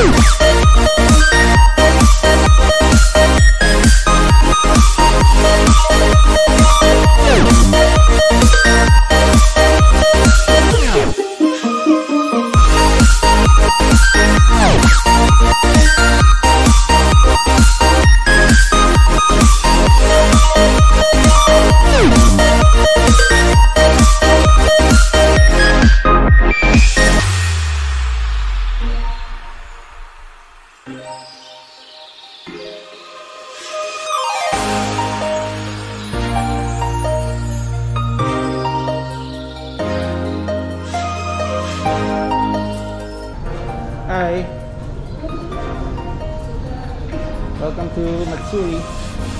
Hi. To Matsuri.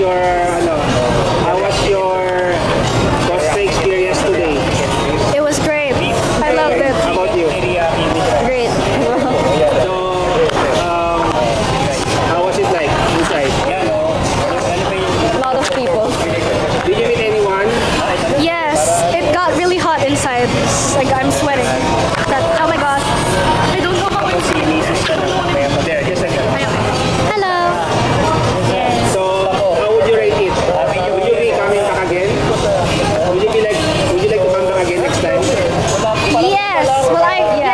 your Well, I, yeah.